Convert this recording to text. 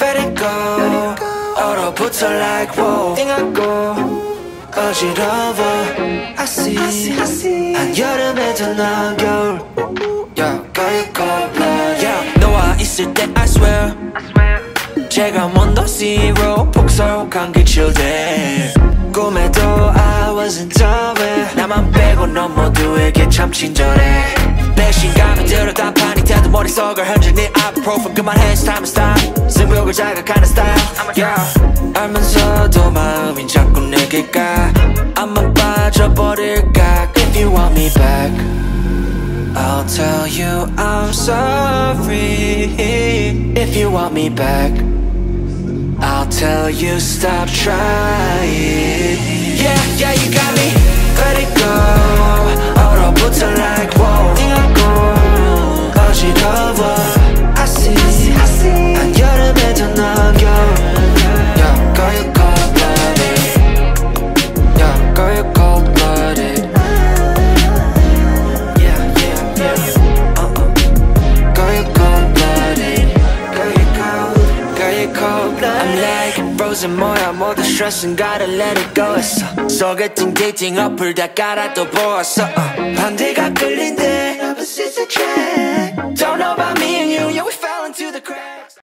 Let it go 얼어붙어 like wow 띵하고 어지러워 I see 한여름에도 넌 겨울 Yeah, girl, cold blood Yeah, 너와 있을 때 I swear 제가 먼저 zero 폭설한 그 children 꿈에도 I wasn't aware 나만 빼고 넌 모두에게 참 친절해 내 신감이 들어 단판이 태도 머릿속을 흔드니 ibuprofen 그만해 it's time to stop 승부욕을 자극하는 style yeah. 알면서도 마음이 자꾸 내게 가 안만 빠져버릴까 If you want me back I'll tell you I'm sorry If you want me back I'll tell you stop trying cold Girl, you cold-blooded I'm like frozen 뭐야 모두 stress은 gotta let it go 했어 소개팅 데이팅 어플 다 깔아 또 보았어 uh. 반대가 끌린대 Opposites attract